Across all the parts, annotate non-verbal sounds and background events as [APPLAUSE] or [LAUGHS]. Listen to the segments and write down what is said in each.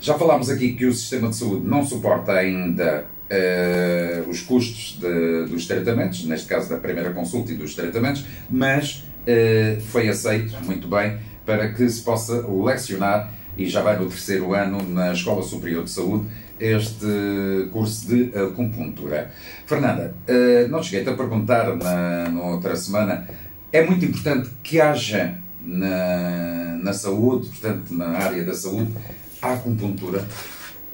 Já falámos aqui que o sistema de saúde não suporta ainda uh, os custos de, dos tratamentos, neste caso da primeira consulta e dos tratamentos, mas uh, foi aceito muito bem para que se possa lecionar e já vai no terceiro ano na Escola Superior de Saúde este curso de acupuntura. Fernanda, uh, não cheguei-te a perguntar na, na outra semana, é muito importante que haja na, na saúde, portanto, na área da saúde, a acupuntura?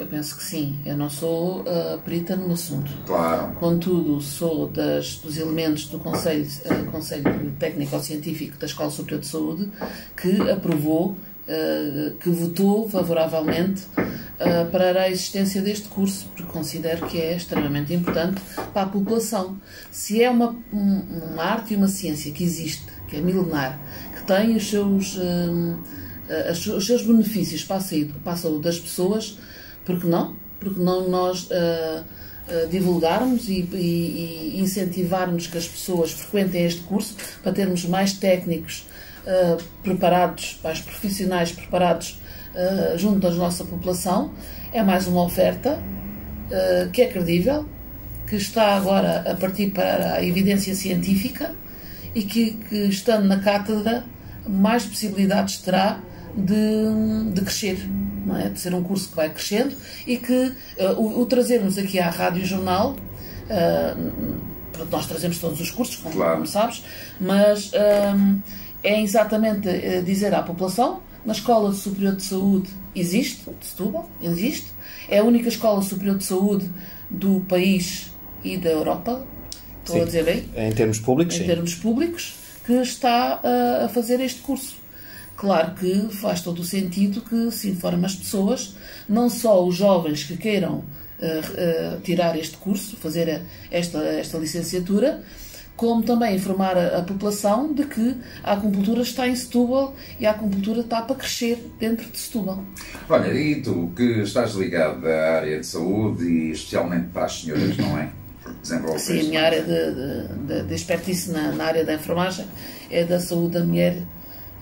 Eu penso que sim. Eu não sou uh, perita no assunto. Claro. Contudo, sou das, dos elementos do Conselho, uh, Conselho Técnico-Científico da Escola Superior de Saúde que aprovou, uh, que votou favoravelmente para a existência deste curso, porque considero que é extremamente importante para a população. Se é uma, uma arte e uma ciência que existe, que é milenar, que tem os seus, os seus benefícios saúde das pessoas, porque não? Porque não nós uh, divulgarmos e, e, e, incentivarmos que as pessoas frequentem este curso para termos mais técnicos preparados, mais profissionais preparados uh, junto da nossa população. É mais uma oferta uh, que é credível, que está agora a partir para a evidência científica e que, que estando na cátedra, mais possibilidades terá de, de crescer, não é? de ser um curso que vai crescendo e que uh, o, o, trazermos aqui à Rádio Jornal. Uh, nós trazemos todos os cursos, como, claro. como sabes, mas é exatamente dizer à população na Escola Superior de Saúde existe, de Setúbal, existe. É a única escola superior de saúde do país e da Europa, estou sim. a dizer bem? Em termos públicos, Em sim. termos públicos, que está a fazer este curso. Claro que faz todo o sentido que se informe as pessoas, não só os jovens que queiram uh, uh, tirar este curso, fazer esta, esta licenciatura, como também informar a, a, população de que a acupuntura está em Setúbal e a acupuntura está para crescer dentro de Setúbal. Olha, e tu que estás ligado à área de saúde e especialmente para as senhoras, não é? Sim, a minha área de, de, de expertise na, na, área da enfermagem é da saúde da mulher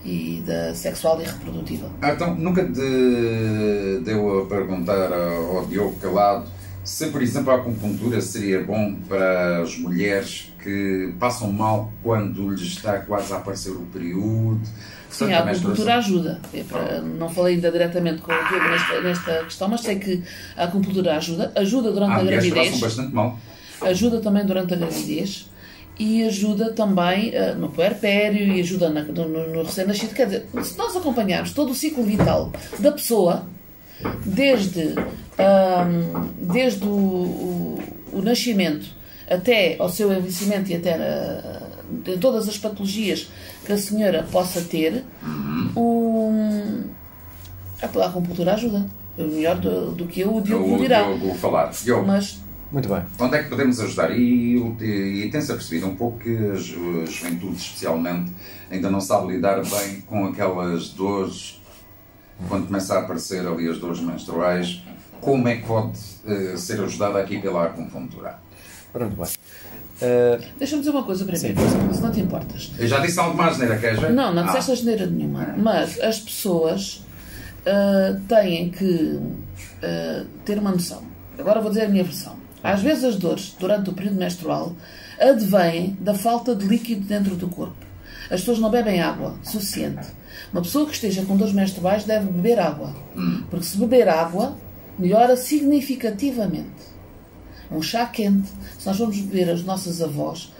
e da sexual e reprodutiva. Ah, então, nunca te deu a perguntar ao Diogo Calado se, por exemplo, a acupuntura seria bom para as mulheres que passam mal quando lhes está quase a aparecer o período. Sim, a acupuntura ajuda. É não falei ainda diretamente com o Diego nesta, nesta, questão, mas sei que a acupuntura ajuda. Ajuda durante Há a gravidez. Passam bastante mal. Ajuda também durante a gravidez e ajuda também uh, no puerpério e ajuda na, no, no recém-nascido. Quer dizer, se nós acompanharmos todo o ciclo vital da pessoa, desde, um, desde o, o, o, nascimento até ao seu envelhecimento e até uh, todas as patologias que a senhora possa ter, um, a acupuntura ajuda. Melhor do, do que eu, o Diogo dirá. Diogo falar. Diogo. Mas, muito bem. Onde é que podemos ajudar? E, e, e tem-se apercebido um pouco que a juventude, especialmente, ainda não sabe lidar bem com aquelas dores, quando começa a aparecer ali as dores menstruais. Como é que pode uh, ser ajudada aqui pela acupuntura? Pronto, bem. Uh... Deixa-me dizer uma coisa primeiro, se não te importas. Eu já disse alguma asneira, queres ver? Não, não disseste ah. asneira nenhuma. Mas as pessoas uh, têm que uh, ter uma noção. Agora vou dizer a minha versão. Às vezes as dores durante o período menstrual advêm da falta de líquido dentro do corpo. As pessoas não bebem água suficiente. Uma pessoa que esteja com dores menstruais deve beber água. Porque se beber água, melhora significativamente. Um chá quente. Se nós vamos beber as nossas avós,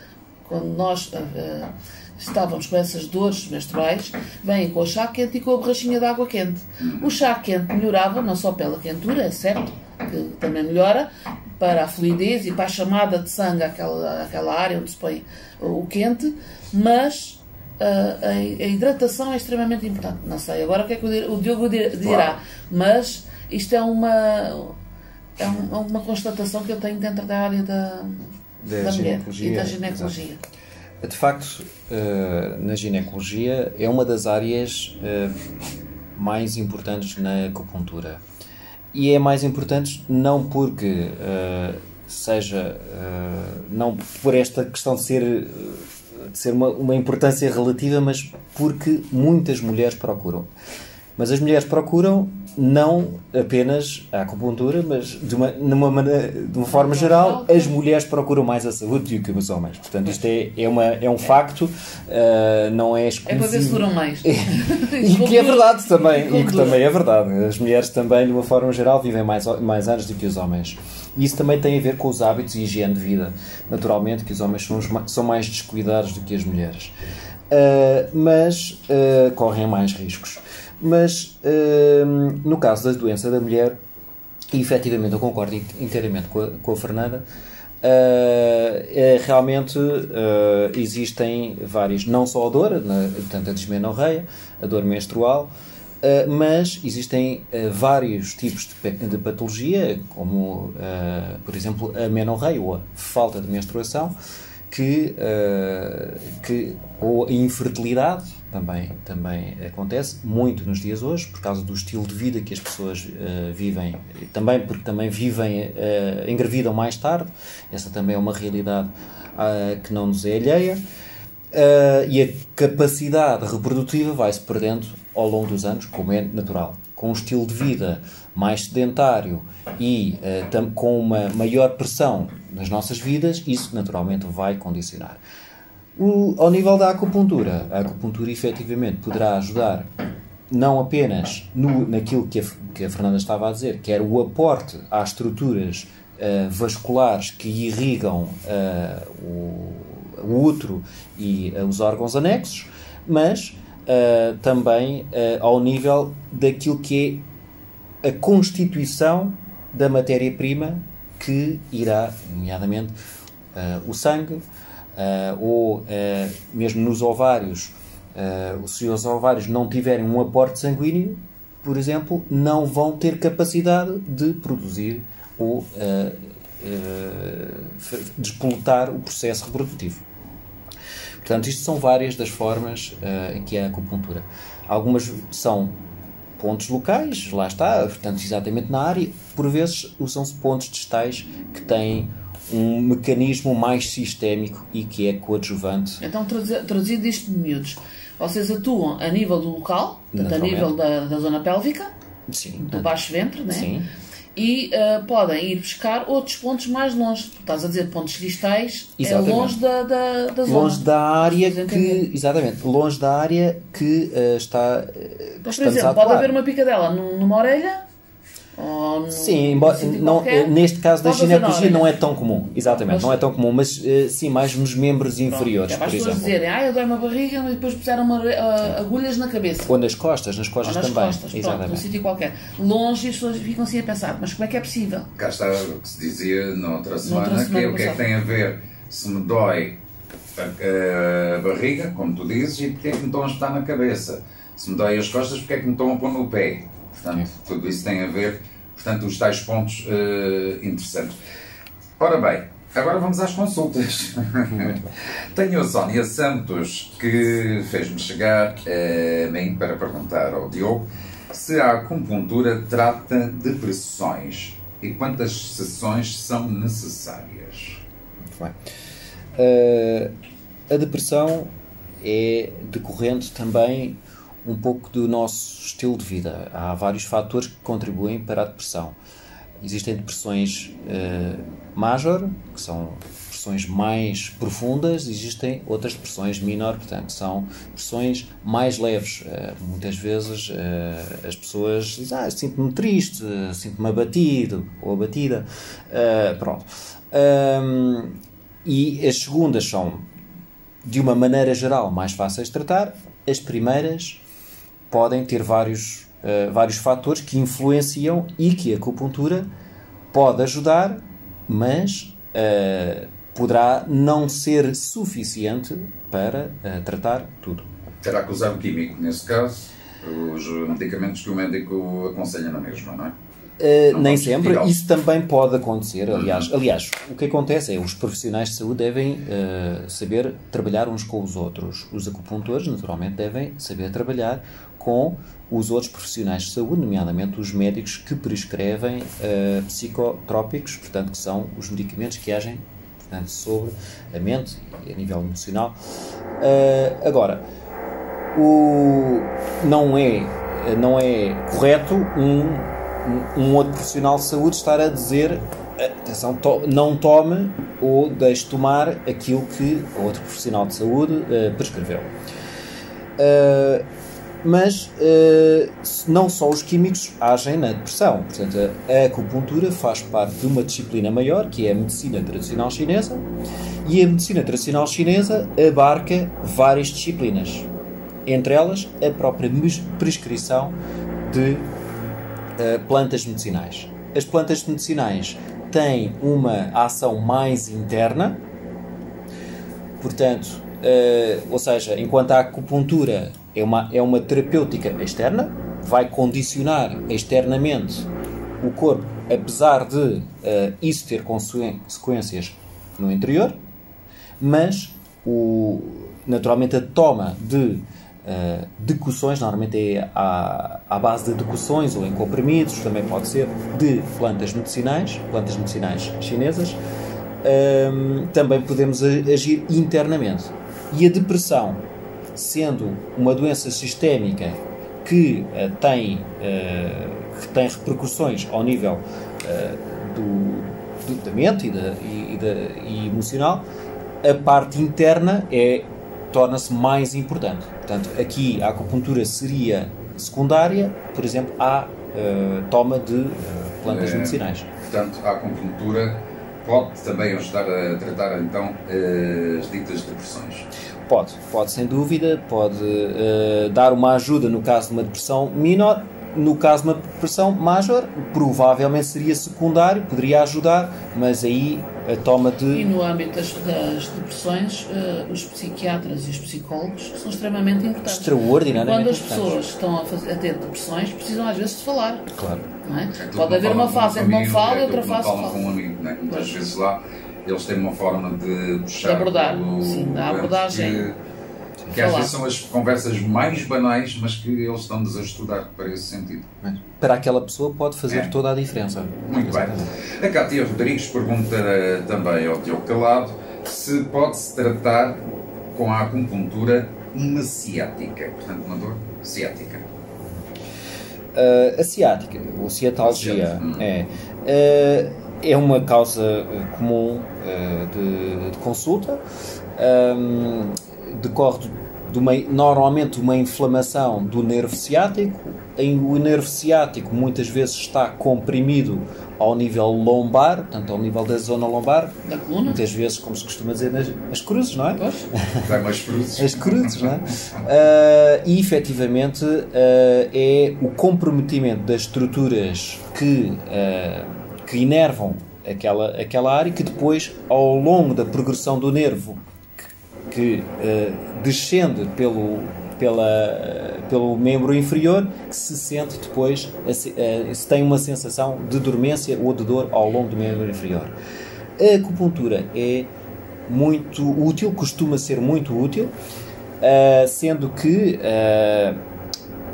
quando nós uh, estávamos com essas dores menstruais, vêm com o chá quente e com a borrachinha de água quente. O chá quente melhorava, não só pela quentura, é certo, que também melhora, para a fluidez e para a chamada de sangue àquela, àquela área onde se põe o quente, mas uh, a, a, hidratação é extremamente importante. Não sei agora o que é que o Diogo dirá, claro. mas isto é uma, é uma constatação que eu tenho dentro da área da, da, da mulher e da ginecologia. Exato. De facto, na ginecologia é uma das áreas mais importantes na acupuntura. E é mais importante não porque seja, não por esta questão de ser, de ser uma, uma importância relativa, mas porque muitas mulheres procuram. Mas as mulheres procuram não apenas a acupuntura, mas de uma, numa maneira, de uma forma geral, as mulheres procuram mais a saúde do que os homens. Portanto, isto é, é, uma, é um facto, uh, não é exclusivo. É para ver se duram mais. [LAUGHS] e que é verdade também, e que também é verdade. As mulheres também, de uma forma geral, vivem mais, mais anos do que os homens. E isso também tem a ver com os hábitos e higiene de vida. Naturalmente, que os homens são, são mais descuidados do que as mulheres. Uh, mas uh, correm mais riscos. Mas uh, no caso da doença da mulher, e efetivamente eu concordo inteiramente com a, com a Fernanda, é, realmente existem vários, não só a dor, na, portanto a dismenorreia, a dor menstrual, Uh, mas existem uh, vários tipos de, de patologia, como, uh, por exemplo, a menorreia ou a falta de menstruação, que, que, ou a infertilidade também, também acontece muito nos dias hoje, por causa do estilo de vida que as pessoas vivem, também porque também vivem, engravidam mais tarde, essa também é uma realidade que não nos é alheia. e a capacidade reprodutiva vai-se perdendo ao longo dos anos, como é natural. Com um estilo de vida mais sedentário e uh, com uma maior pressão nas nossas vidas, isso naturalmente vai condicionar. Ao nível da acupuntura, a acupuntura efetivamente poderá ajudar não apenas no, naquilo que a, que a Fernanda estava a dizer, que era o aporte às estruturas uh, vasculares que irrigam uh, o, o útero e uh, os órgãos anexos, mas também ao nível daquilo que é a constituição da matéria-prima que irá, nomeadamente, o sangue, ou mesmo nos ovários, se os ovários não tiverem um aporte sanguíneo, por exemplo, não vão ter capacidade de produzir ou despoletar o processo reprodutivo. Portanto, isto são várias das formas uh, em que é a acupuntura. Algumas são pontos locais, lá está, portanto, exatamente na área. Por vezes usam-se pontos distais que têm um mecanismo mais sistémico e que é coadjuvante. Então, traduzindo isto de miúdos, vocês atuam a nível do local, portanto, a nível da, da zona pélvica, Sim, do baixo ventre, né? Sim e uh, podem ir buscar outros pontos mais longe. Estás a dizer pontos distais, é exatamente. é longe da, da, da zona. Longe da área que. Exatamente, longe da área que uh, está. Uh, por exemplo, pode haver uma picadela numa orelha sim, embora, não, neste caso da ginecologia não é tão comum, exatamente, mas, não é tão comum, mas uh, sim, mais nos membros pronto, inferiores, é por exemplo. dizerem, ah, eu dou uma barriga, mas depois puseram uma, uh, agulhas na cabeça. Ou nas costas, nas costas nas também. Costas, exatamente. num sítio qualquer. Longe as pessoas ficam assim a pensar, mas como é que é possível? Cá está o que se dizia semana, outra semana que é o que é que tem a ver se me dói a, a barriga, como tu dizes, e porque é que me estão a espetar na cabeça. Se me dói as costas, porque é que me estão a pôr no pé. Portanto, Sim. tudo isso tem a ver, portanto, os tais pontos uh, interessantes. Ora bem, agora vamos às consultas. [LAUGHS] Tenho a Sónia Santos que fez-me chegar a mim para perguntar ao Diogo se a acupuntura trata depressões e quantas sessões são necessárias. Muito bem. Uh, a depressão é decorrente também um pouco do nosso estilo de vida. Há vários fatores que contribuem para a depressão. Existem depressões uh, major, que são depressões mais profundas, existem outras depressões menor, portanto, são depressões mais leves. Uh, muitas vezes uh, as pessoas dizem, ah, sinto-me triste, sinto-me abatido ou abatida. Pronto. Um, e as segundas são, de uma maneira geral, mais fáceis de tratar. As primeiras podem ter vários, uh, vários fatores que influenciam e que a acupuntura pode ajudar, mas uh, poderá não ser suficiente para uh, tratar tudo. Terá que usar o químico, nesse caso, os medicamentos que o médico aconselha na mesma, não é? Uh, nem sempre, isso também pode acontecer. Aliás, uhum. aliás, o que acontece é os profissionais de saúde devem uh, saber trabalhar uns com os outros. Os acupuntores, naturalmente, devem saber trabalhar com os outros profissionais de saúde, nomeadamente os médicos que prescrevem uh, psicotrópicos, portanto, que são os medicamentos que agem portanto, sobre a mente e a nível emocional. Uh, agora, o, não é não é correto um, um outro profissional de saúde estar a dizer atenção, to, não tome ou deixe tomar aquilo que outro profissional de saúde uh, prescreveu. Uh, mas uh, não só os químicos agem na depressão. Portanto, a acupuntura faz parte de uma disciplina maior, que é a medicina tradicional chinesa, e a medicina tradicional chinesa abarca várias disciplinas, entre elas a própria prescrição de uh, plantas medicinais. As plantas medicinais têm uma ação mais interna, portanto, uh, ou seja, enquanto a acupuntura é uma, é uma terapêutica externa, vai condicionar externamente o corpo, apesar de uh, isso ter consequências no interior, mas o, naturalmente a toma de uh, normalmente é à, à base de decussões ou em comprimidos, também pode ser de plantas medicinais, plantas medicinais chinesas, um, também podemos agir internamente. E a depressão sendo uma doença sistémica que, uh, tem, uh, que tem repercussões ao nível uh, do, do, da mente e, da, e, da, e emocional, a parte interna é torna-se mais importante. Portanto, aqui a acupuntura seria secundária, por exemplo, à toma de plantas é, medicinais. Portanto, a acupuntura pode também ajudar a tratar então as ditas depressões. Pode, pode sem dúvida, pode uh, dar uma ajuda no caso de uma depressão menor. No caso de uma depressão major, provavelmente seria secundário, poderia ajudar, mas aí a toma de. E no âmbito das, das depressões, uh, os psiquiatras e os psicólogos são extremamente importantes. Extraordinariamente Quando as pessoas estão a, fazer, a ter depressões, precisam às vezes de falar. Claro. É? Pode haver uma fase em que não fala e outra fase fala. com um amigo, né? Muitas pois. vezes lá eles têm uma forma de puxar. De abordar, sim, da abordagem. Que, que às vezes são as conversas mais banais, mas que eles estão-nos a estudar para esse sentido. Para aquela pessoa pode fazer é. toda a diferença. Muito bem. A Cátia Rodrigues pergunta também ao Diogo Calado se pode-se tratar com a acupuntura uma ciática, portanto, uma dor ciática. Uh, a ciática, ou ciatalgia, hum. é. Uh, é uma causa eh, comum uh, de, de, consulta. Um, decorre de uma, normalmente uma inflamação do nervo ciático. Em, o nervo ciático muitas vezes está comprimido ao nível lombar, portanto ao nível da zona lombar. Da coluna? Muitas vezes, como se costuma dizer, nas, as cruzes, não é? Pois. as cruzes. As cruzes, não é? Uh, e efetivamente uh, é o comprometimento das estruturas que. Uh, que inervam aquela, aquela área que depois, ao longo da progressão do nervo, que, que uh, descende pelo, pela, uh, pelo membro inferior, se sente depois, uh, se tem uma sensação de dormência ou de dor ao longo do membro inferior. A acupuntura é muito útil, costuma ser muito útil, sendo que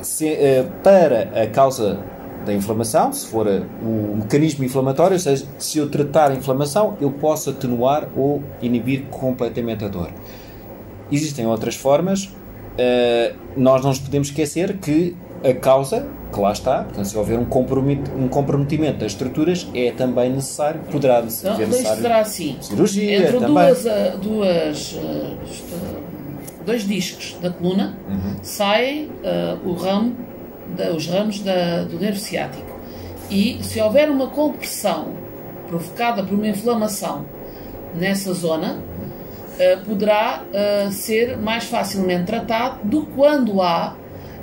se, para a causa da inflamação, se for o mecanismo inflamatório, ou seja, se eu tratar a inflamação, eu posso atenuar ou inibir completamente a dor. Existem outras formas, uh, nós não nos podemos esquecer que a causa, que lá está, portanto, se houver um, um comprometimento das estruturas, é também necessário, poderá então, ser necessário será assim, cirurgia entre também. duas, eh, duas uh, dois discos da coluna, uhum. sai o ramo da, os ramos da, do nervo ciático. E se houver uma compressão provocada por uma inflamação nessa zona, uh, poderá uh, ser mais facilmente tratado do que quando há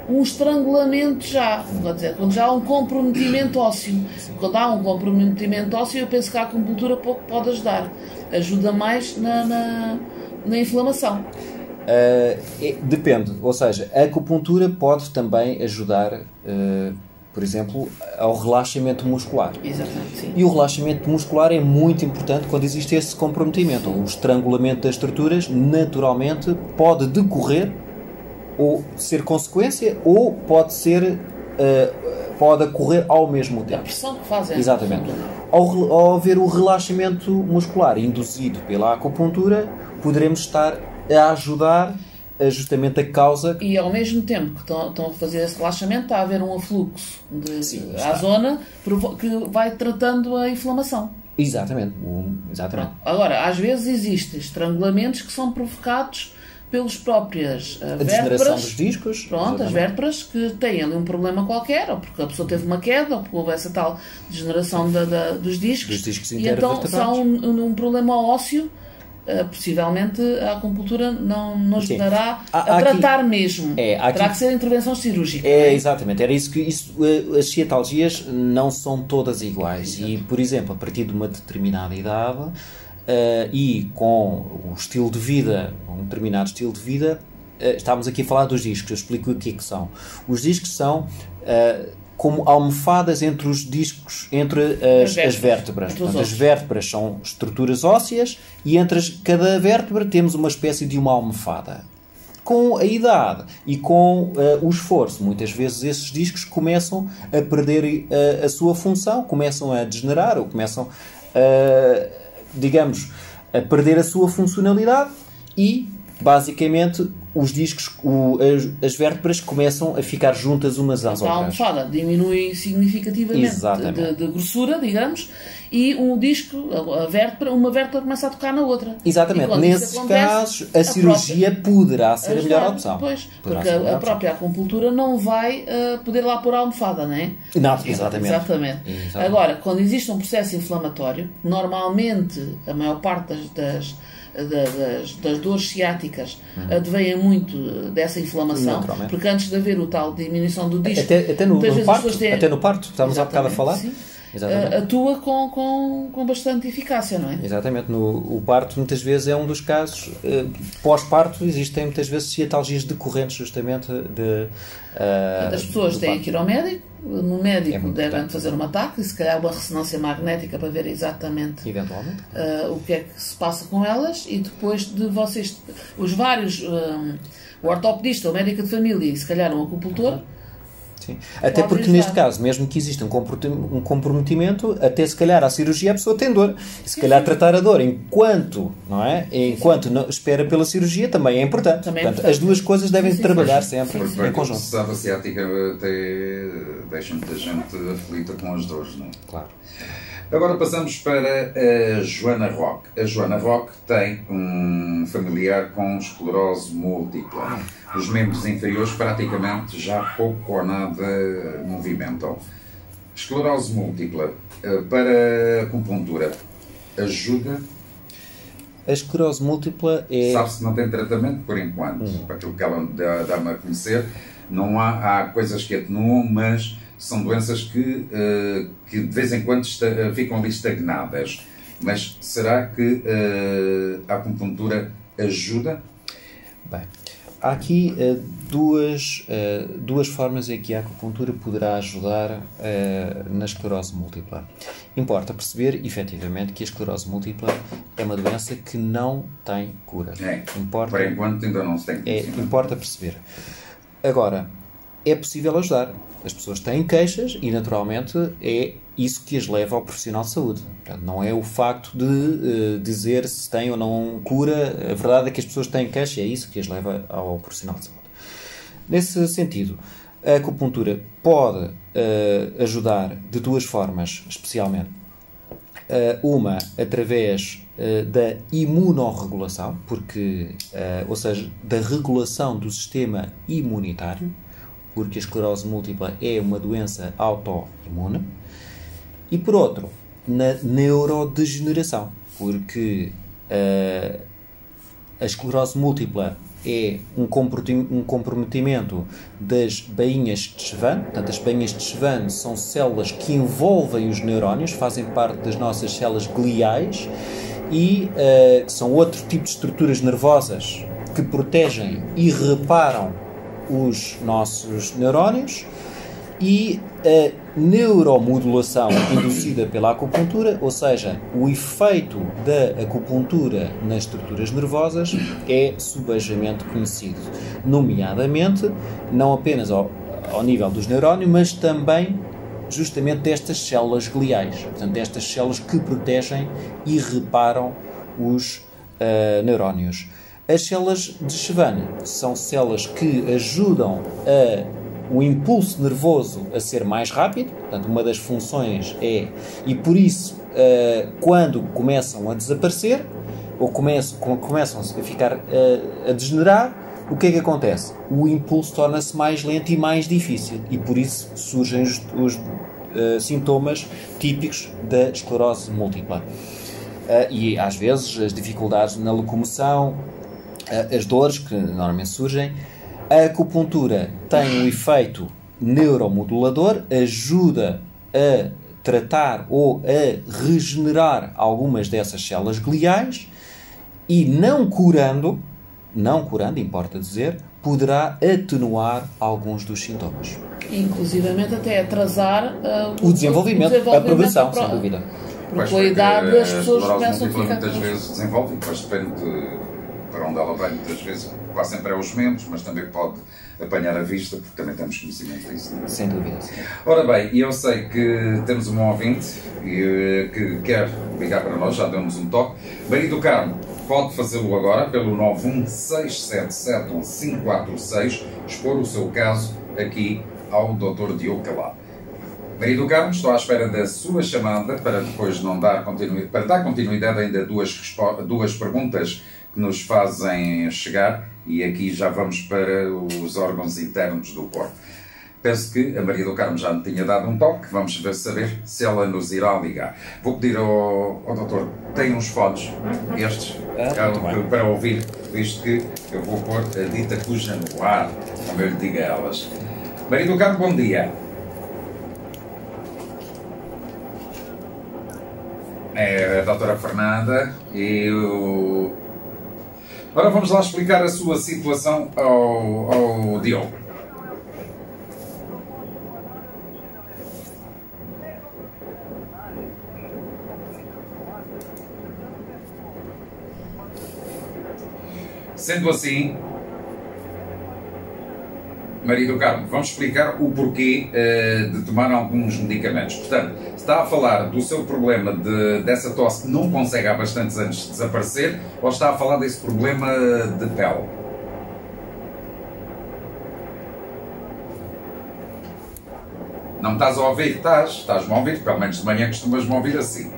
um estrangulamento já, dizer, quando já há um comprometimento ósseo. Quando há um comprometimento ósseo, eu penso que a acupuntura pouco pode ajudar. Ajuda mais na, na, na inflamação. Uh, é, depende, ou seja, a acupuntura pode também ajudar, uh, por exemplo, ao relaxamento muscular. Exatamente, sim. E o relaxamento muscular é muito importante quando existe esse comprometimento. O estrangulamento das estruturas, naturalmente, pode decorrer ou ser consequência ou pode ser uh, pode ocorrer ao mesmo tempo. A pressão que fazem. Exatamente. Ao, ao haver o relaxamento muscular induzido pela acupuntura, poderemos estar a ajudar uh, justamente a causa. E ao mesmo tempo que estão, estão a fazer esse relaxamento, está a haver um afluxo de, Sim, à zona que vai tratando a inflamação. Exatamente. Exatamente. Agora, às vezes existem estrangulamentos que são provocados pelas próprias uh, a vértebras. dos discos. Pronto, exatamente. as vértebras que têm ali um problema qualquer, ou porque a pessoa teve uma queda, ou porque houve essa tal degeneração da, da, dos discos. Dos discos e então, há um, um problema ósseo, Uh, possivelmente a acupuntura não, há, há a tratar aqui, mesmo. É, aqui, Terá que ser intervenção cirúrgica. É, é, exatamente. Era isso que isso, uh, as ciatalgias não são todas iguais. Exato. E, por exemplo, a partir de uma determinada idade, uh, e com um estilo de vida, um determinado estilo de vida, uh, estamos aqui a falar dos discos, eu explico o que é que são. Os discos são uh, como almofadas entre os discos, entre as, as vértebras. Portanto, as vértebras são estruturas ósseas e entre as, cada vértebra temos uma espécie de uma almofada. Com a idade e com uh, o esforço, muitas vezes esses discos começam a perder uh, a sua função, começam a degenerar ou começam a digamos, a perder a sua funcionalidade e, basicamente, os discos, o, as, as, vértebras começam a ficar juntas umas às outras. A almofada diminui significativamente de, de, grossura, digamos, e um disco, a vértebra, uma vértebra começa a tocar na outra. Exatamente. Nesses acontece, casos, a, a cirurgia própria, poderá ser a melhor opção. Pois, porque a, a, própria acupuntura não vai uh, poder lá pôr a almofada, não é? Não, exatamente. exatamente. exatamente. Agora, quando existe um processo inflamatório, normalmente a maior parte das, das das, das dores ciáticas uhum. advém muito dessa inflamação, porque antes de haver o tal diminuição do disco, até, até no, no parto, têm... até no parto, estávamos há bocado a falar. Sim. Exatamente. atua com, com, com bastante eficácia, não é? Exatamente. No, o parto, muitas vezes, é um dos casos. Uh, Pós-parto, existem muitas vezes ciatalgias decorrentes, justamente, de. Uh, As pessoas têm parto. que ir ao médico, no médico é devem fazer uma TAC e se calhar uma ressonância magnética para ver exatamente uh, o que é que se passa com elas e depois de vocês, os vários, um, o ortopedista, o médico de família e se calhar um acupuntor. Uhum Sim. Até porque neste caso, mesmo que exista um comprometimento, até se calhar a cirurgia a pessoa tem dor. Se calhar tratar a dor enquanto, não é? Enquanto não, espera pela cirurgia também é importante. Também é Portanto, as duas coisas devem sim, trabalhar sim. sempre Porque, em conjunto. A ciática até deixa muita gente aflita com as dores, não é? Claro. Agora passamos para a Joana Roque. A Joana Roque tem um familiar com esclerose múltipla. Os membros inferiores praticamente já pouco ou nada movimentam. Esclerose múltipla eh, para a acupuntura ajuda? A esclerose múltipla é. Sabe-se que não tem tratamento por enquanto, hum. para aquilo que ela dá-me a conhecer. Não há, há coisas que atenuam, mas são doenças que, uh, que de vez em quando uh, ficam ali estagnadas. Mas será que uh, a acupuntura ajuda? Bem, há aqui duas, duas formas em que a acupuntura poderá ajudar na esclerose múltipla. Importa perceber, efetivamente, que a esclerose múltipla é uma doença que não tem cura. É, importa, por enquanto ainda não se tem é, Importa perceber. Agora, é possível ajudar. As pessoas têm queixas e, naturalmente, é isso que as leva ao profissional de saúde. Portanto, não é o facto de uh, dizer se tem ou não cura. A verdade é que as pessoas têm queixas e é isso que as leva ao profissional de saúde. Nesse sentido, a acupuntura pode uh, ajudar de duas formas, especialmente. Uh, uma através da imunorregulação, porque, ou seja, da regulação do sistema imunitário porque a esclerose múltipla é uma doença autoimune, e por outro, na neurodegeneração, porque uh, a esclerose múltipla é um comprometimento das bainhas de Schwann. Portanto, as bainhas de Schwann são células que envolvem os neurónios, fazem parte das nossas células gliais e uh, são outro tipo de estruturas nervosas que protegem e reparam os nossos neurónios e a neuromodulação induzida pela acupuntura, ou seja, o efeito da acupuntura nas estruturas nervosas é subejamente conhecido, nomeadamente não apenas ao, ao nível dos neurónios, mas também justamente destas células gliais, portanto, destas células que protegem e reparam os uh, neurónios. As células de Chevane são células que ajudam a o impulso nervoso a ser mais rápido, portanto, uma das funções é, e por isso, uh, quando começam a desaparecer, ou começam, começam a ficar uh, a degenerar, o que é que acontece? O impulso torna-se mais lento e mais difícil, e por isso surgem os, os uh, sintomas típicos da esclerose múltipla. e às vezes as dificuldades na locomoção, as dores que normalmente surgem, a acupuntura tem um efeito neuromodulador, ajuda a tratar ou a regenerar algumas dessas células gliais e não curando, não curando, importa dizer, poderá atenuar alguns dos sintomas. Inclusivamente até atrasar uh, o, desenvolvimento, o, desenvolvimento, a progressão, sem dúvida. Porque a idade as pessoas começam a ficar... muitas vezes desenvolve, depois depende para onde ela vai, muitas vezes quase sempre é os membros, mas também pode apanhar a vista, porque também temos conhecimento disso. Sem dúvida. Ora bem, e eu sei que temos um ouvinte eh, que quer ligar para nós, já demos um toque. Maria do Carmo, pode fazê-lo agora pelo 916771546, expor o seu caso aqui ao Dr. Diogo Calado. Maria do Carmo, estou à espera da sua chamada para depois não dar continuidade, para dar continuidade ainda a duas, duas perguntas que nos fazem chegar e aqui já vamos para os órgãos internos do corpo. Penso que a Maria do Carmo já me tinha dado um toque, vamos ver, saber se ela nos irá ligar. Vou pedir ao, ao doutor, tem uns fones, estes, ah, é, para ouvir, visto que eu vou pôr a dita cuja no ar, como eu lhe digo a elas. Maria do Carmo, bom dia. É a doutora Fernanda e o Agora vamos lá explicar a sua situação ao, ao Diogo. Sendo assim, Maria do Carmo, vamos explicar o porquê uh, de tomar alguns medicamentos. Portanto, está a falar do seu problema de, dessa tosse que não consegue há bastantes anos desaparecer ou está a falar desse problema de pele? Não estás a ouvir? Estás, estás-me a ouvir, pelo menos de manhã costumas-me ouvir assim.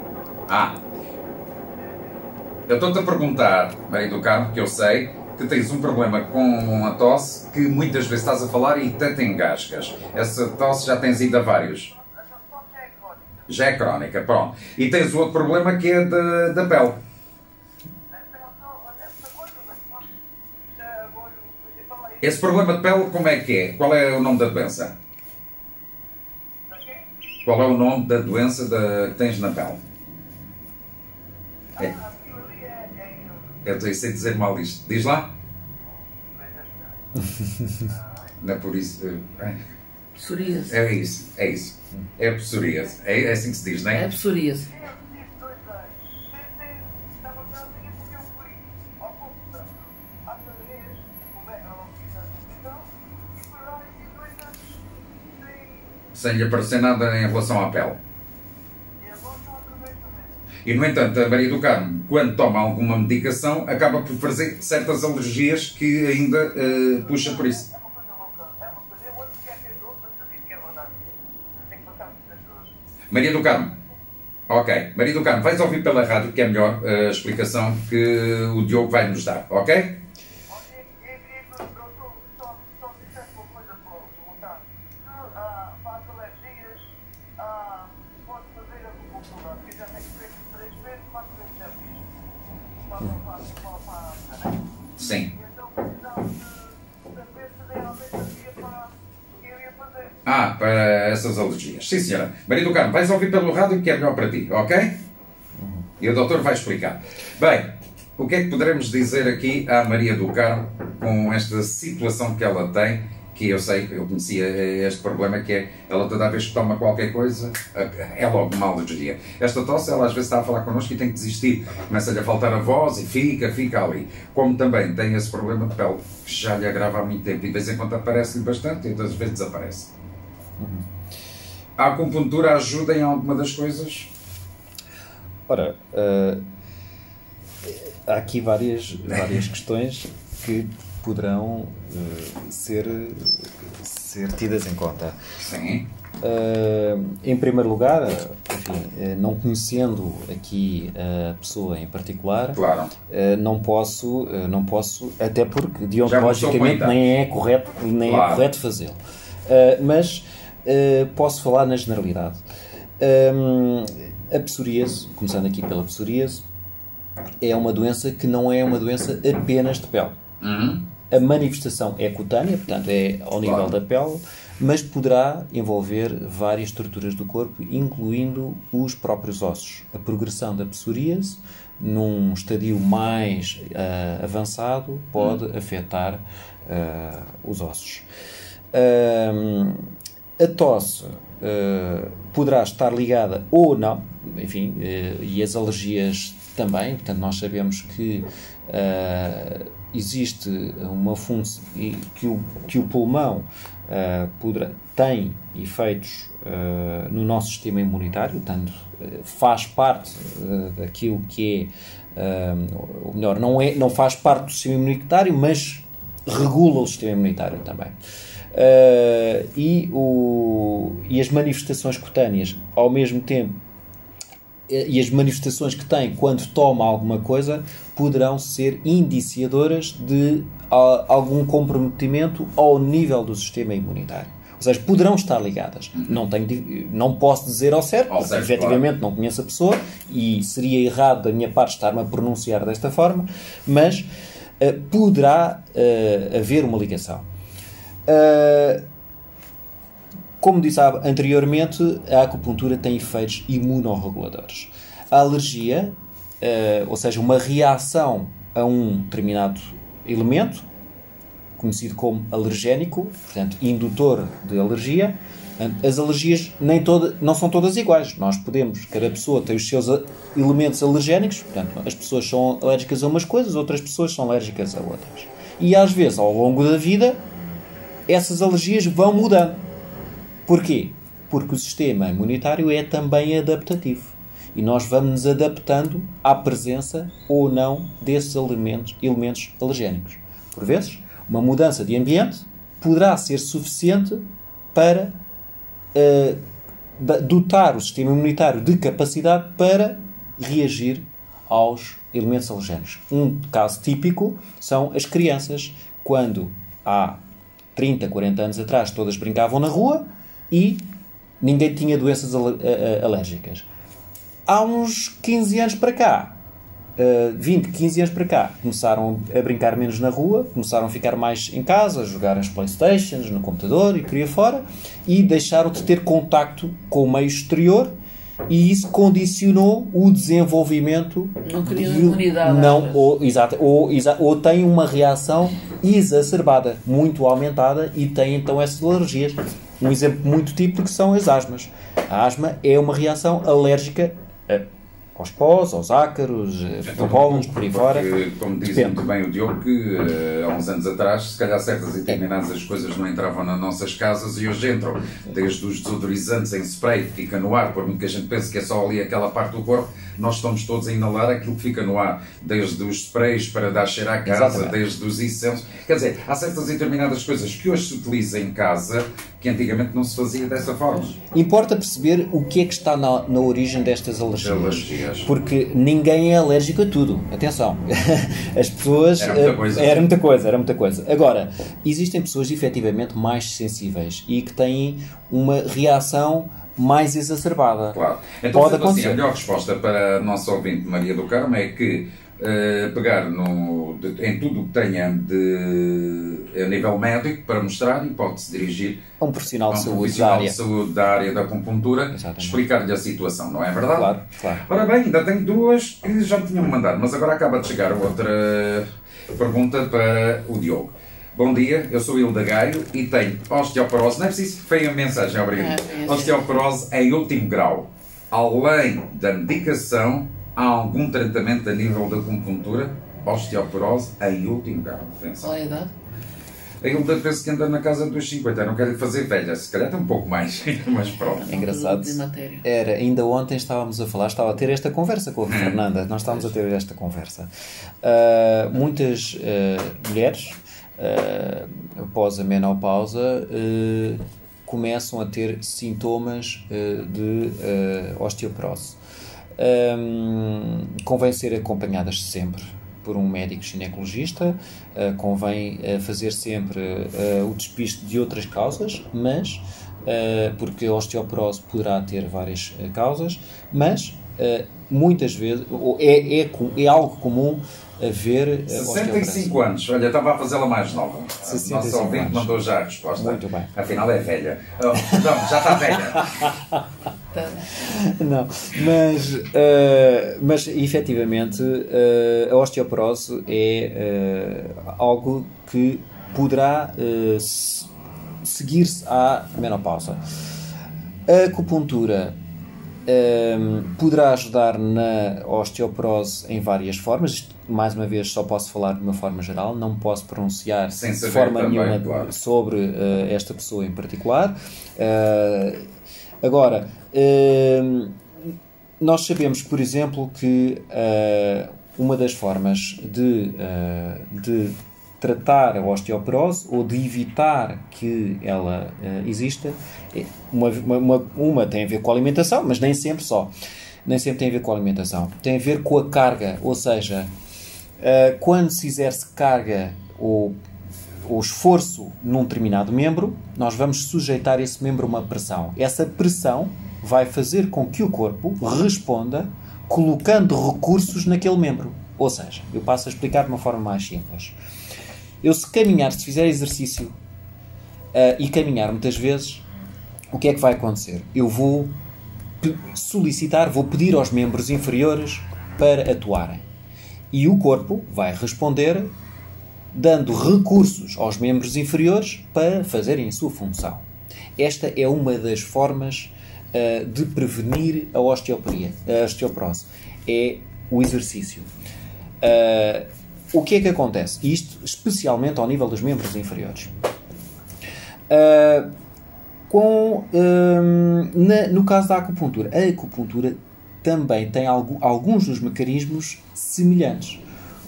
Ah, eu estou-te a perguntar, Maria do Carmo, que eu sei, que tens um problema com a tosse que muitas vezes estás a falar e tanto engasgas. Essa tosse já tens ido a vários. Já é crónica, pronto. E tens o outro problema que é da, da pele. Esse problema de pele, como é que é? Qual é o nome da doença? Qual é o nome da doença da, que tens na pele? É. Eu sei dizer mal isto. Diz lá. [LAUGHS] Não é por isso. É. Psoríase. É isso, é isso. É psoríase. É, é assim que se diz, não é? É psoríase. Sem lhe aparecer nada em relação à pele. E, no entanto, a Maria do Carmo, quando toma alguma medicação, acaba por fazer certas alergias que ainda uh, puxa por isso. Maria do Carmo. Ok. Maria do Carmo, vais ouvir pela rádio, que é melhor a explicação que o Diogo vai nos dar, ok? Ah, para essas alergias. Sim, senhora. Maria do Carmo, vais ouvir pelo rádio que é melhor para ti, ok? E o doutor vai explicar. Bem, o que é que poderemos dizer aqui à Maria do Carmo com esta situação que ela tem que eu sei, eu conhecia este problema que é ela toda vez que toma qualquer coisa é logo uma alergia. Esta tosse, ela às vezes está a falar connosco e tem que desistir. Começa-lhe a faltar a voz e fica, fica ali. Como também tem esse problema de pele que já lhe agrava há muito tempo e de vez em quando aparece-lhe bastante e outras vezes desaparece. Uhum. A acupuntura ajuda em alguma das coisas? Ora, uh, há aqui várias, várias questões que poderão uh, ser, ser tidas em conta. Sim. Uh, em primeiro lugar, enfim, não conhecendo aqui a pessoa em particular, claro. uh, não posso, não posso, até porque deontologicamente nem é correto, nem é claro. é correto fazê-lo. mas posso falar na generalidade. a psoríase, começando aqui pela psoríase, é uma doença que não é uma doença apenas de pele. Uhum. A manifestação é cutânea, portanto é ao nível claro. da pele, mas poderá envolver várias estruturas do corpo, incluindo os próprios ossos. A progressão da psoríase, num estadio mais uh, avançado, pode uhum. afetar uh, os ossos. Uh, a tosse poderá estar ligada ou não, enfim, e as alergias também, portanto, nós sabemos que uh, existe uma função que o, que o pulmão uh, poderá, tem efeitos uh, no nosso sistema imunitário, portanto, faz parte daquilo que é, ou melhor, não, é, não faz parte do sistema imunitário, mas regula o sistema imunitário também. Uh, e, o, e as manifestações cutâneas, ao mesmo tempo, e as manifestações que tem quando toma alguma coisa poderão ser indiciadoras de algum comprometimento ao nível do sistema imunitário. Ou seja, poderão estar ligadas. Não, tenho, não posso dizer ao certo, ao certo efetivamente claro. não conheço a pessoa e seria errado da minha parte estar-me a pronunciar desta forma, mas uh, poderá uh, haver uma ligação. Uh, como disse anteriormente, a acupuntura tem efeitos imunorreguladores. A alergia, uh, ou seja, uma reação a um determinado elemento, conhecido como alergénico, portanto, indutor de alergia, as alergias nem toda, não são todas iguais. Nós podemos, cada pessoa tem os seus elementos alergénicos, portanto, as pessoas são alérgicas a umas coisas, outras pessoas são alérgicas a outras. E às vezes, ao longo da vida, essas alergias vão mudando. Porquê? Porque o sistema imunitário é também adaptativo. E nós vamos nos adaptando à presença ou não desses elementos, elementos alergénicos. Por vezes, uma mudança de ambiente poderá ser suficiente para uh, dotar o sistema imunitário de capacidade para reagir aos elementos alergénicos. Um caso típico são as crianças, quando há 30, 40 anos atrás todas brincavam na rua, e ninguém tinha doenças alérgicas. Há uns 15 anos para cá, 20, 15 anos para cá, começaram a brincar menos na rua, começaram a ficar mais em casa, a jogar as Playstations, no computador e por aí fora, e deixaram de ter contacto com o meio exterior e isso condicionou o desenvolvimento não criam de, imunidade não ou, exato, ou, exa, ou tem uma reação exacerbada muito aumentada e tem então essas alergias um exemplo muito típico são as asmas. A asma é uma reação alérgica a, aos pós, aos ácaros, então, pólenes, por aí fora. Como diz Depende. muito bem o Diogo, que uh, há uns anos atrás, se calhar certas e determinadas as coisas não entravam nas nossas casas e hoje entram. Desde os desodorizantes em spray que fica no ar, por muito que a gente pense que é só ali aquela parte do corpo, nós estamos todos a inalar aquilo que fica no ar, desde os sprays para dar cheiro à casa, Exatamente. desde os incensos. Quer dizer, há certas e determinadas coisas que hoje se utiliza em casa que antigamente não se fazia dessa forma. Importa perceber o que é que está na, na origem destas alergias. alergias. Porque ninguém é alérgico a tudo. Atenção. [LAUGHS] As pessoas. Era muita coisa. Era muita coisa, era muita coisa. Agora, existem pessoas efetivamente mais sensíveis e que têm uma reação mais exacerbada. Claro. Então, Pode acontecer. Assim, a melhor resposta para a nossa ouvinte Maria do Carmo é que uh, pegar no, de, em tudo o que tenha de, a nível médico para mostrar e pode-se dirigir a um profissional, a um de, saúde profissional da área. de saúde da área da acupuntura, explicar-lhe a situação, não é verdade? Claro, claro. Ora bem, ainda tenho duas que já me tinham mandado, mas agora acaba de chegar outra pergunta para o Diogo. Bom dia, eu sou Hilda Gaio e tenho osteoporose, não é preciso que feia a mensagem, obrigado. É, osteoporose em último grau. Além da medicação, há algum tratamento a nível da acupuntura? Osteoporose em último grau. Atenção. Qual é a idade? Ele penso que anda na casa dos 50, não quero fazer velha, se calhar tem um pouco mais, [LAUGHS] mas pronto. É engraçado. Era, ainda ontem estávamos a falar, estava a ter esta conversa com a Fernanda, nós estávamos a ter esta conversa. Uh, muitas uh, mulheres, uh, após a menopausa, começam a ter sintomas de osteoporose. Um, convém ser acompanhadas sempre por um médico ginecologista, uh, convém uh, fazer sempre uh, o despiste de outras causas, mas porque a osteoporose poderá ter várias causas, mas muitas vezes é, é, é algo comum haver 65 anos, olha, estava a fazê-la mais nova. Nosso ouvinte anos. mandou já a resposta. Muito bem. Afinal é velha. Oh, não, já está velha. [LAUGHS] Não, mas, uh, mas efetivamente uh, a osteoporose é uh, algo que poderá seguir-se à menopausa. A acupuntura poderá ajudar na osteoporose em várias formas. Mais uma vez, só posso falar de uma forma geral, não posso pronunciar de forma também, nenhuma claro. sobre uh, esta pessoa em particular. Uh, agora, uh, nós sabemos, por exemplo, que uma das formas de, de tratar a osteoporose ou de evitar que ela uh, exista. É, uma, uma, uma, tem a ver com a alimentação, mas nem sempre só. Nem sempre tem a ver com a alimentação. Tem a ver com a carga, ou seja, uh, quando se exerce carga ou, ou esforço num determinado membro, nós vamos sujeitar esse membro a uma pressão. Essa pressão vai fazer com que o corpo responda colocando recursos naquele membro. Ou seja, eu passo a explicar de uma forma mais simples. Eu, se caminhar, se fizer exercício uh, e caminhar muitas vezes, o que é que vai acontecer? Eu vou solicitar, vou pedir aos membros inferiores para atuarem. E o corpo vai responder dando recursos aos membros inferiores para fazerem a sua função. Esta é uma das formas uh, de prevenir a osteoporia, a osteoporose. É o exercício. Uh, o que é que acontece? Isto especialmente ao nível dos membros inferiores. Uh, com, na, no caso da acupuntura, a acupuntura também tem alguns dos mecanismos semelhantes.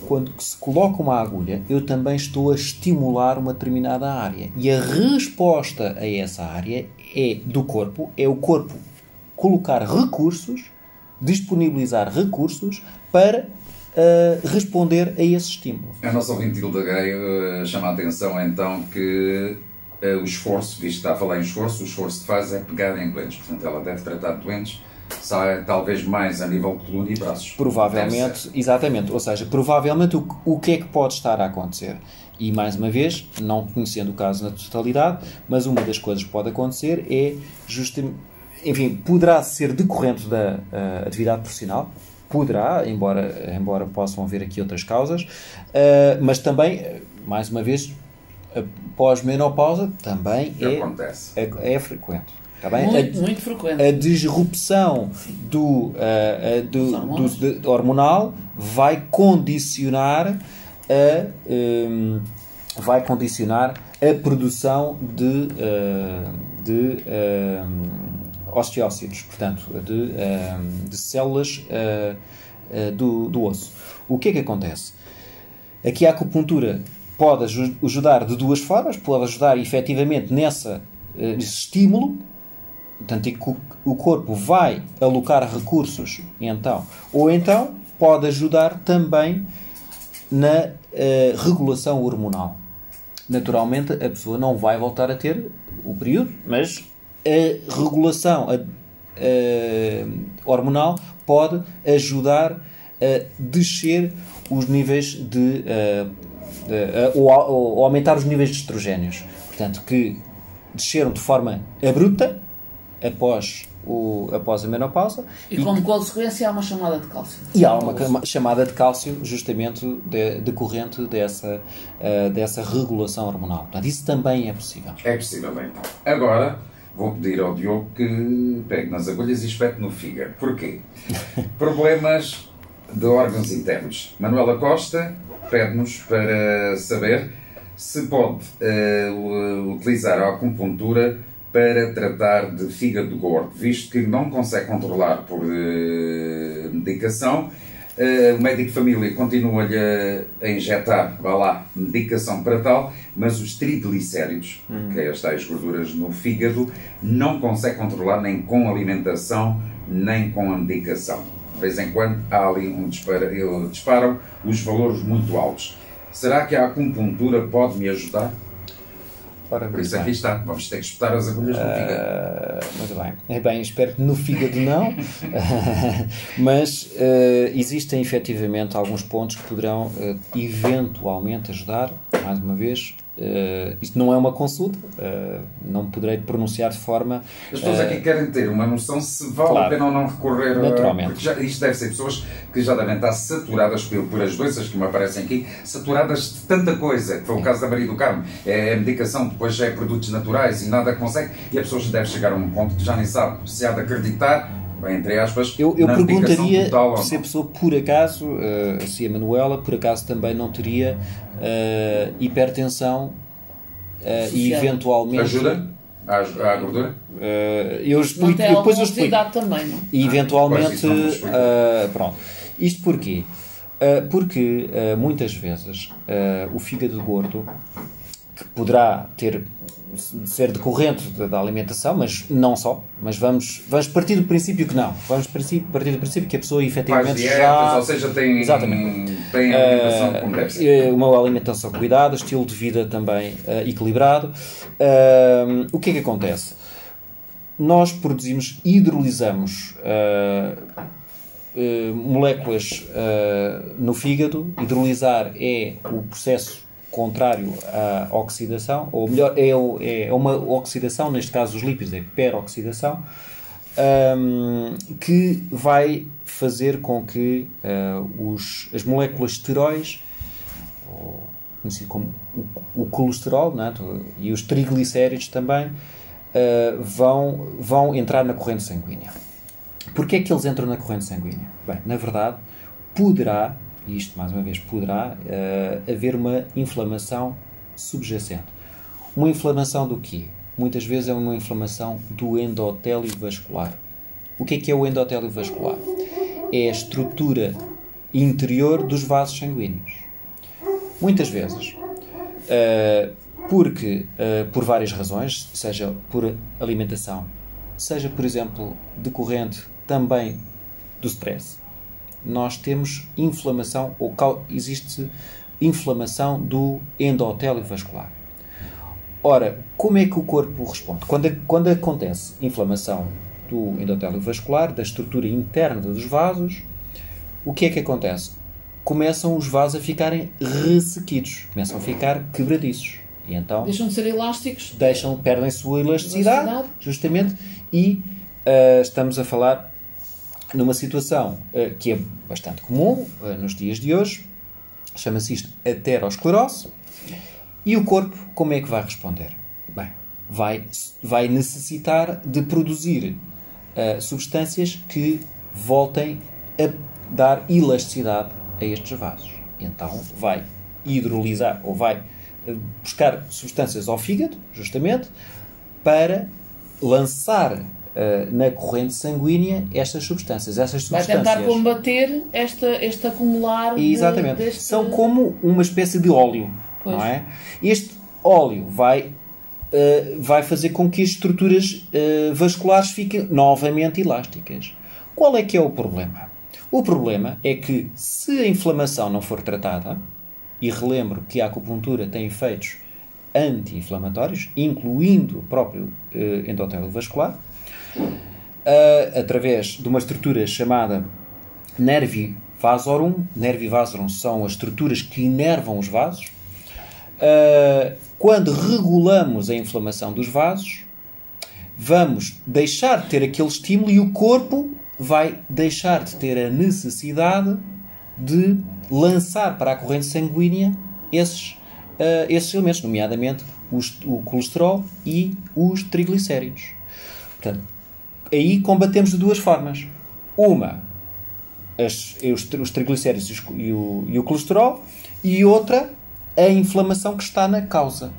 Quando se coloca uma agulha, eu também estou a estimular uma determinada área. E a resposta a essa área é do corpo, é o corpo colocar recursos, disponibilizar recursos para uh, responder a esse estímulo. A nossa ouvinte Hilda Gay uh, chama a atenção então que uh, o esforço, visto que está a falar em esforço, o esforço que faz é pegar em doentes. Portanto, ela deve tratar doentes talvez mais a nível de coluna e braços. Provavelmente, exatamente. Ou seja, provavelmente o, o que é que pode estar a acontecer? E mais uma vez, não conhecendo o caso na totalidade, mas uma das coisas que pode acontecer é justamente, enfim, poderá ser decorrente da uh, atividade profissional, poderá, embora, embora possam haver aqui outras causas, uh, mas também, mais uma vez, pós-menopausa também é, é, é, frequente. Está bem? Muito, a, muito frequente. A disrupção do, uh, do, do, do, hormonal vai condicionar a, um, vai condicionar a produção de, uh, de osteócitos, portanto, de, ehm, de células do, do osso. O que é que acontece? Aqui a acupuntura pode ajudar de duas formas, pode ajudar efetivamente nessa, nesse estímulo, portanto, o corpo vai alocar recursos, então, ou então pode ajudar também na uh, regulação hormonal. Naturalmente, a pessoa não vai voltar a ter o período, mas a regulação a, a, hormonal pode ajudar a descer os níveis de. ou, ou, aumentar os níveis de estrogénios. Portanto, que desceram de forma abrupta após, o, após a menopausa. E, e como consequência há uma chamada de cálcio. E há uma, chamada de cálcio justamente de, decorrente dessa, uh, dessa regulação hormonal. Portanto, isso também é possível. É possível, então. Agora vou pedir ao Diogo que pegue nas agulhas e espete no fígado. Porquê? [LAUGHS] Problemas de órgãos internos. Manuela Costa pede-nos para saber se pode uh, utilizar a acupuntura para tratar de fígado gordo, visto que não consegue controlar por uh, medicação. Uh, o médico de família continua-lhe a, injetar, vá lá, medicação para tal, mas os triglicéridos, hum. que é as tais gorduras no fígado, não consegue controlar nem com alimentação, nem com a medicação. De vez em quando há ali um disparo, disparam os valores muito altos. Será que a acupuntura pode me ajudar? Ora, Por isso bem. aqui está, vamos ter que espetar as agulhas no uh, fígado. Muito bem. É bem, espero que no fígado não, [LAUGHS] mas uh, existem efetivamente alguns pontos que poderão uh, eventualmente ajudar, mais uma vez, Uh, isto não é uma consulta, uh, não poderei pronunciar de forma. As pessoas uh, aqui querem ter uma noção se vale claro, a pena ou não recorrer naturalmente. Porque já, isto deve ser pessoas que já devem estar saturadas por, por as doenças que me aparecem aqui, saturadas de tanta coisa, que foi o caso da Maria do Carmo. É a medicação, depois já é produtos naturais e nada consegue, e a pessoa deve chegar a um ponto que já nem sabe se há de acreditar entre aspas, eu, eu perguntaria se a pessoa, por acaso, uh, se a Manuela, por acaso também não teria uh, hipertensão uh, e eventualmente. Ajuda? À, à gordura? Uh, eu explico, não depois eu explico. também, não? E eventualmente. Uh, pronto. Isto porquê? Uh, porque muitas vezes o fígado gordo, que poderá ter ser decorrente da alimentação, mas não só. Mas vamos, vamos partir do princípio que não. Vamos partir do princípio que a pessoa efetivamente dietas, já... ou seja, tem, Exatamente. tem alimentação uh, como deve ser. Eh, uma alimentação cuidada, estilo de vida também uh, equilibrado. Uh, o que é que acontece? Nós produzimos, hidrolisamos moléculas no fígado. Hidrolisar é o processo contrário à oxidação, ou melhor, é, é uma oxidação, neste caso os lípidos, é peroxidação, um, que vai fazer com que uh, os, as moléculas esteróis, conhecido como o, o colesterol né, e os triglicéridos também, uh, vão, vão entrar na corrente sanguínea. Porquê é que eles entram na corrente sanguínea? Bem, na verdade, poderá e isto mais uma vez poderá uh, haver uma inflamação subjacente. Uma inflamação do quê? Muitas vezes é uma inflamação do endotélio vascular. O que é que é o endotélio vascular? É a estrutura interior dos vasos sanguíneos. Muitas vezes, uh, porque uh, por várias razões, seja por alimentação, seja por exemplo decorrente também do stress, nós temos inflamação, ou existe inflamação do endotélio vascular. Ora, como é que o corpo responde? Quando, quando acontece inflamação do endotélio vascular, da estrutura interna dos vasos, o que é que acontece? Começam os vasos a ficarem ressequidos, começam a ficar quebradiços. E então, deixam de ser elásticos, deixam, perdem sua elasticidade, elasticidade. justamente, e uh, estamos a falar numa situação uh, que é bastante comum uh, nos dias de hoje, chama-se isto aterosclerose, e o corpo como é que vai responder? Bem, vai, vai necessitar de produzir uh, substâncias que voltem a dar elasticidade a estes vasos. Então vai hidrolisar ou vai buscar substâncias ao fígado, justamente, para lançar uh, na corrente sanguínea estas substâncias. Essas substâncias Vai tentar combater esta, este acumular. Exatamente. De, deste... São como uma espécie de óleo. Pois. Não é? Este óleo vai Uh, vai fazer com que as estruturas uh, vasculares fiquem novamente elásticas. Qual é que é o problema? O problema é que se a inflamação não for tratada, e relembro que a acupuntura tem efeitos anti-inflamatórios, incluindo o próprio uh, endotélio vascular, uh, através de uma estrutura chamada nervi vasorum. Nervi vasorum são as estruturas que inervam os vasos. Uh, quando regulamos a inflamação dos vasos, vamos deixar de ter aquele estímulo e o corpo vai deixar de ter a necessidade de lançar para a corrente sanguínea esses, uh, esses elementos, nomeadamente os, o colesterol e os triglicéridos. Portanto, aí combatemos de duas formas. Uma, as, os, os triglicéridos e o, e o colesterol, e outra, a inflamação que está na causa.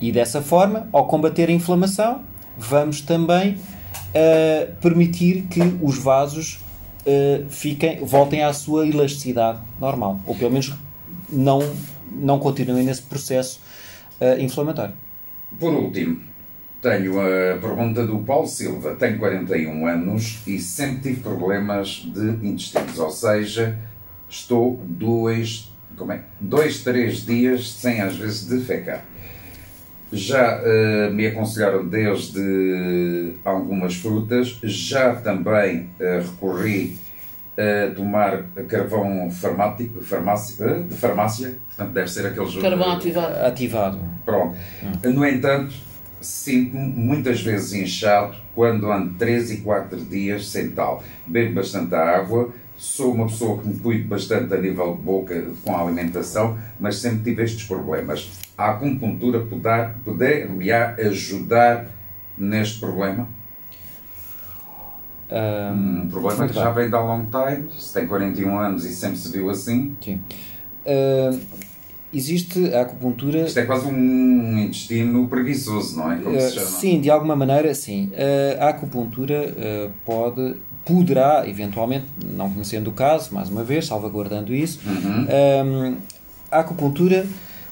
E dessa forma, ao combater a inflamação, vamos também uh, permitir que os vasos uh, fiquem, voltem à sua elasticidade normal. Ou pelo menos não, não continuem nesse processo uh, inflamatório. Por último, tenho a pergunta do Paulo Silva. Tenho 41 anos e sempre tive problemas de intestinos, ou seja, estou dois, como é? dois três dias sem às vezes defecar. Já uh, me aconselharam desde algumas frutas, já também uh, recorri a tomar carvão farmático, farmácia, eh, de farmácia, portanto deve ser aqueles... Carvão ativado. Ativado. Pronto. Hum. No entanto, sinto-me muitas vezes inchado quando ando 3 e 4 dias sem tal. Bebo bastante água, sou uma pessoa que me cuido bastante a nível de boca com a alimentação, mas sempre tive estes problemas. A acupuntura poder, poder me ajudar neste problema? Um, um problema que já vem de há long time, se tem 41 anos e sempre se viu assim. Sim. Uh, existe a acupuntura. Isto é quase um intestino preguiçoso, não é? Como se chama? Sim, de alguma maneira, sim. Uh, a acupuntura pode, poderá, eventualmente, não conhecendo o caso, mais uma vez, salvaguardando isso, uhum. a acupuntura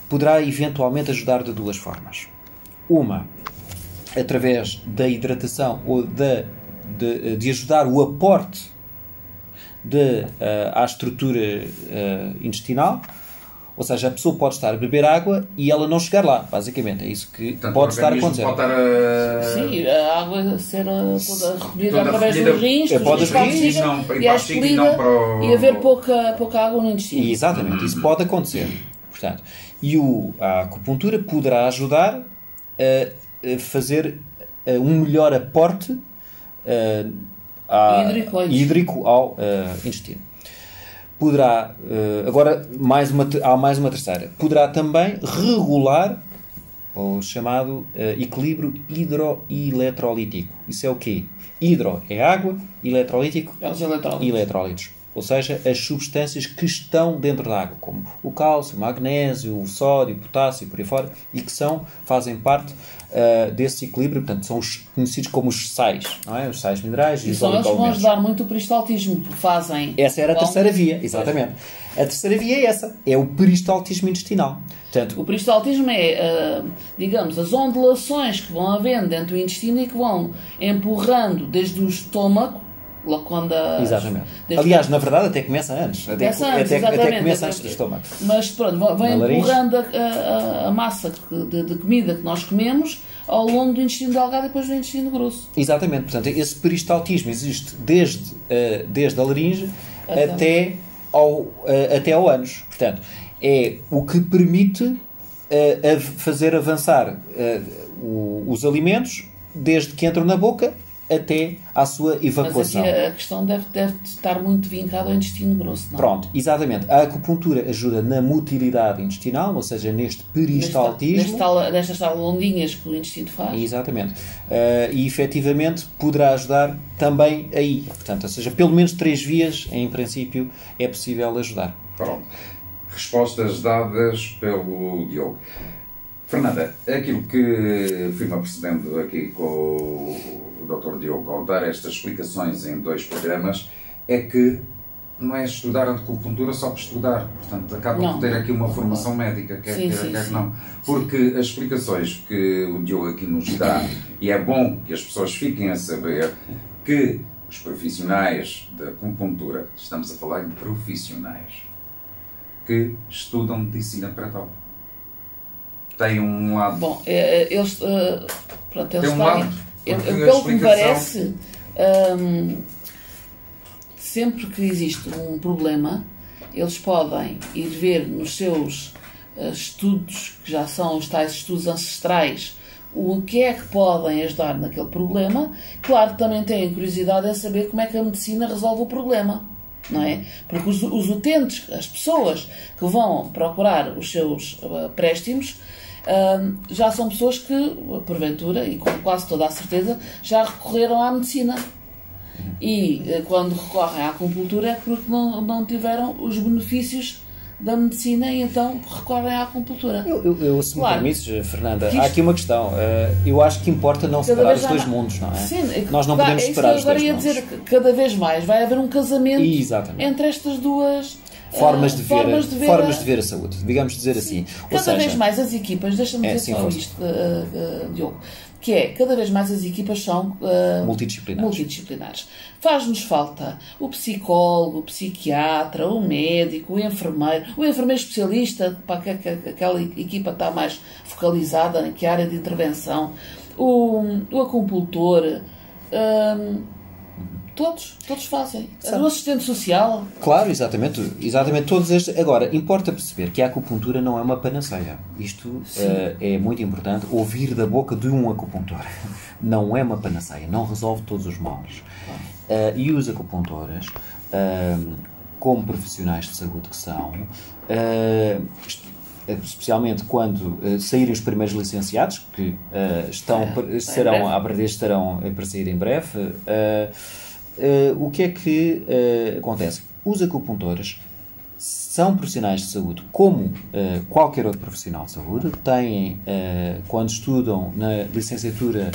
poderá eventualmente ajudar de duas formas. Uma, através da hidratação ou da, de, de ajudar o aporte de, uh, à estrutura uh, intestinal, ou seja, a pessoa pode estar a beber água e ela não chegar lá, basicamente. É isso que Portanto, pode estar a acontecer. Pode estar a... Sim, a água ser toda recolhida toda através dos rins, pode os rins e, não, e, é expelida, o... e haver pouca, pouca água no intestino. E exatamente, isso pode acontecer. Portanto, e o, a acupuntura poderá ajudar a, a fazer a um melhor aporte a, hídrico ao intestino poderá, uh, agora mais uma, há mais uma terceira, poderá também regular o chamado uh, equilíbrio hidroeletrolítico. Isso é o quê? Hidro é água, eletrolítico, é os eletrólitos. eletrólitos. Ou seja, as substâncias que estão dentro da água, como o cálcio, o magnésio, o sódio, o potássio e por aí fora, e que são, fazem parte uh, desse equilíbrio, portanto, são os conhecidos como os sais, não é? Os sais minerais e, e são eles vão ajudar muito o peristaltismo, porque fazem. Essa era a terceira via, exatamente. A terceira via é essa, é o peristaltismo intestinal. Portanto, o peristaltismo é, uh, digamos, as ondulações que vão havendo dentro do intestino e que vão empurrando desde o estômago quando Exatamente. Aliás, na verdade, até começa antes. Até, começa antes, até, até começa antes do estômago. Mas pronto, vem empurrando a, a, a, massa de, de, comida que nós comemos ao longo do intestino delgado e depois do intestino grosso. Exatamente. Portanto, esse peristaltismo existe desde, uh, desde a laringe até, até ao, uh, até ao ânus. Portanto, é o que permite uh, fazer avançar o, os alimentos desde que entram na boca até à sua evacuação. Mas aqui a questão deve, deve estar muito vincada ao intestino grosso, não? Pronto, exatamente. A acupuntura ajuda na motilidade intestinal, ou seja, neste peristaltismo. Nesta, nestas tal ondinhas que o intestino faz. Exatamente. Uh, e efetivamente poderá ajudar também aí. Portanto, ou seja, pelo menos três vias, em princípio, é possível ajudar. Pronto. Respostas dadas pelo Diogo. Fernanda, aquilo que fui-me apercebendo aqui com o Dr. Diogo ao dar estas explicações em dois programas é que não é estudar acupuntura só para estudar. Portanto, acaba não. por ter aqui uma formação médica, quer sim, sim, quer sim. não. Porque as explicações que o Diogo aqui nos dá, e é bom que as pessoas fiquem a saber que os profissionais da acupuntura, estamos a falar de profissionais, que estudam medicina para tal tem um lado. Bom, é, é, eles. Uh, pronto, eles tem um lado. Eu, eu, pelo que me parece, um, sempre que existe um problema, eles podem ir ver nos seus uh, estudos, que já são os tais estudos ancestrais, o que é que podem ajudar naquele problema. Claro, também têm curiosidade em saber como é que a medicina resolve o problema. Não é? Porque os, os utentes, as pessoas que vão procurar os seus uh, préstimos, já são pessoas que, porventura, e com quase toda a certeza, já recorreram à medicina. E eh, quando recorrem à acupuntura é porque não, não tiveram os benefícios da medicina e então recorrem à acupuntura. Eu, eu, eu se Claro. me permites, Fernanda, Que isto- há aqui uma questão. Eh, eu acho que importa não Cada separar os dois há- mundos, não é? Sim, é Nós não podemos é separar que os eu agora dois ia mundos. dizer que cada vez mais vai haver um casamento Exatamente. entre estas duas Formas ah, de, ver, formas de ver, formas a- de ver a saúde, digamos dizer assim. Ou Cada seja, vez mais as equipas, deixa-me É, dizer sim, só isto, ah, ah, Diogo, que é, cada vez mais as equipas são ah, multidisciplinares. multidisciplinares. Faz-nos falta o psicólogo, o psiquiatra, o médico, o enfermeiro, o enfermeiro especialista, para que, que- que aquela equipa está mais focalizada em que área de intervenção, o, o acupuntor, todos, todos fazem. O assistente social, Claro, exatamente, exatamente todos estes. Agora, importa perceber que a acupuntura não é uma panaceia. Isto eh, é muito importante ouvir da boca de um acupuntor. [LAUGHS] Não é uma panaceia, não resolve todos os males. Eh, e os acupuntores, eh, como profissionais de saúde que são, eh, especialmente quando eh, saírem os primeiros licenciados, que eh, estão, É, serão, a partir estarão para sair em breve, eh, eh, o que é que eh, acontece? Os acupuntores são profissionais de saúde como eh, qualquer outro profissional de saúde, têm, quando estudam na licenciatura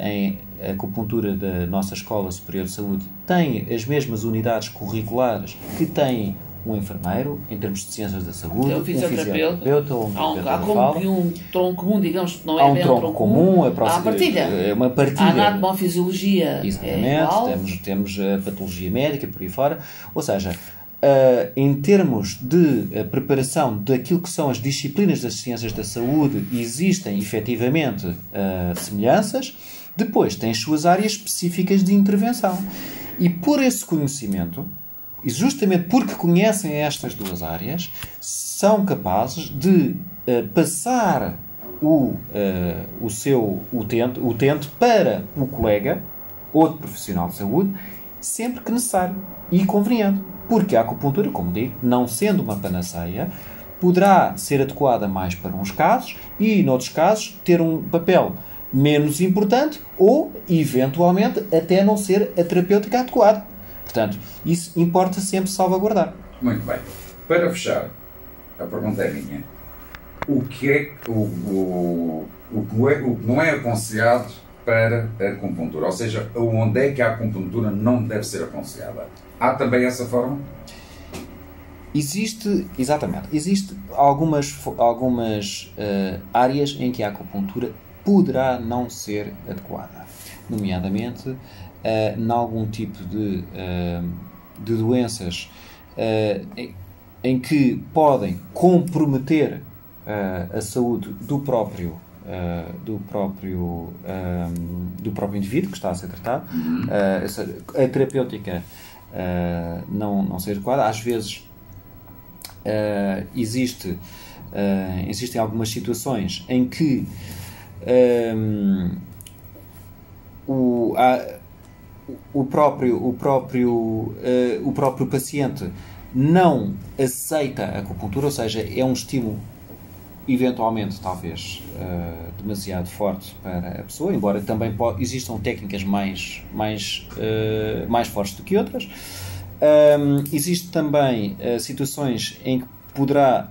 em acupuntura da nossa Escola Superior de Saúde, têm as mesmas unidades curriculares que tem um enfermeiro, em termos de ciências da saúde, É um fisioterapeuta. um há, um, há como um tronco comum, digamos que não é Há um bem tronco comum, a há próxima- a partilha. é uma partilha. A anatomofisiologia é Exatamente, igual. temos, temos a patologia médica por aí fora. Ou seja, ah, em termos de ah, preparação daquilo que são as disciplinas das ciências da saúde, existem efetivamente ah, semelhanças. Depois tem as suas áreas específicas de intervenção. E por esse conhecimento, e justamente porque conhecem estas duas áreas, são capazes de eh, passar o, eh, o seu utente, utente para o colega, outro profissional de saúde, sempre que necessário e conveniente. Porque a acupuntura, como digo, não sendo uma panaceia, poderá ser adequada mais para uns casos e, noutros casos, ter um papel menos importante ou, eventualmente, até não ser a terapêutica adequada. Portanto, isso importa sempre salvaguardar. Muito bem. Para fechar, a pergunta é minha. O que é o, o, o, que não é, o que não é aconselhado para a acupuntura? Ou seja, onde é que a acupuntura não deve ser aconselhada? Há também essa forma? Existe, exatamente, existe algumas, algumas eh, áreas em que a acupuntura poderá não ser adequada, nomeadamente eh, em algum tipo de, eh, de doenças eh, em, em que podem comprometer a saúde do próprio eh, do próprio eh, do próprio indivíduo que está a ser tratado. Seja, a terapêutica eh, não não ser adequada. Às vezes Uh, existe, uh, existem algumas situações em que um, o, há- o próprio, o, próprio, uh, o próprio paciente não aceita a acupuntura, ou seja, é um estímulo eventualmente talvez uh, demasiado forte para a pessoa, embora também existam técnicas mais, mais, uh, mais fortes do que outras. Um, existe também uh, situações em que poderá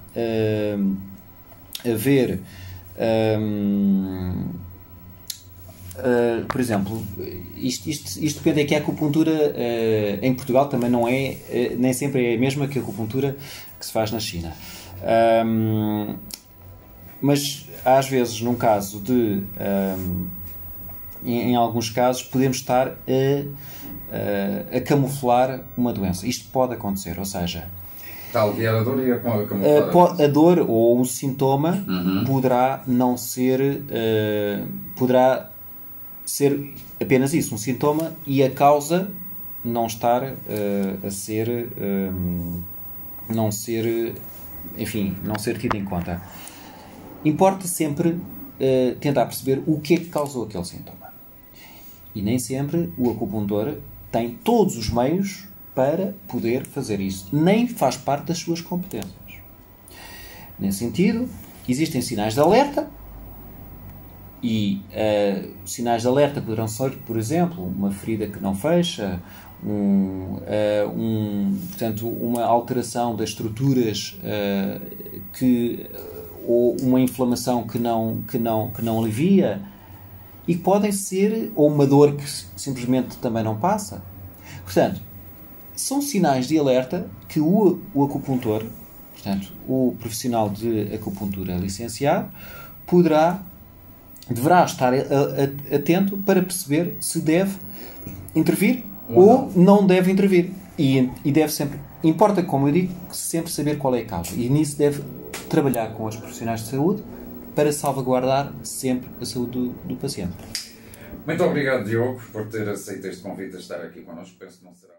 haver, um, uh, por exemplo, isto, isto, isto depende, é que a acupuntura uh, em Portugal também não é, uh, nem sempre é a mesma que a acupuntura que se faz na China. Um, mas às vezes, num caso de. um, em, em alguns casos, podemos estar a, a, a camuflar uma doença. Isto pode acontecer, ou seja, Está a aliviar a dor e a dor ou o sintoma Uhum. poderá não ser. poderá ser apenas isso, um sintoma, e a causa não estar eh, a ser. eh, não ser. enfim, não ser tida em conta. Importa sempre eh, tentar perceber o que é que causou aquele sintoma. E nem sempre o acupuntor tem todos os meios para poder fazer isso. Nem faz parte das suas competências. Nesse sentido, existem sinais de alerta e eh, sinais de alerta poderão ser, por exemplo, uma ferida que não fecha, um, uh, um, portanto, uma alteração das estruturas uh, que, ou uma inflamação que não, que, não, que não alivia e podem ser, ou uma dor que simplesmente também não passa. Portanto, são sinais de alerta que o, o acupuntor, portanto, o profissional de acupuntura licenciado, poderá, deverá estar a, atento para perceber se deve intervir ou, ou não. não. deve intervir. E, e deve sempre, importa, como eu digo, sempre saber qual é a causa. E nisso deve trabalhar com os profissionais de saúde para salvaguardar sempre a saúde do, do paciente. Muito obrigado, Diogo, por ter aceito este convite a estar aqui connosco. Penso que não será.